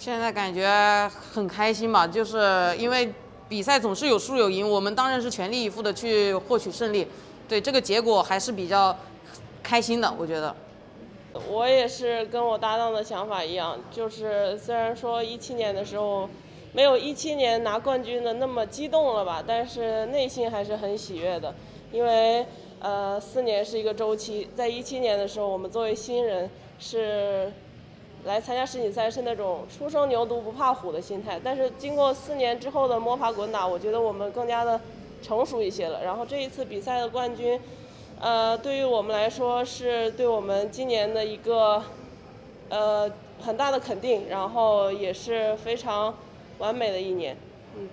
现在感觉很开心吧，就是因为比赛总是有输有赢，我们当然是全力以赴的去获取胜利。对这个结果还是比较开心的，我觉得。我也是跟我搭档的想法一样，就是虽然说一七年的时候没有一七年拿冠军的那么激动了吧，但是内心还是很喜悦的，因为呃四年是一个周期，在一七年的时候，我们作为新人是。来参加世锦赛是那种初生牛犊不怕虎的心态，但是经过四年之后的摸爬滚打，我觉得我们更加的成熟一些了。然后这一次比赛的冠军，呃，对于我们来说是对我们今年的一个呃很大的肯定，然后也是非常完美的一年。嗯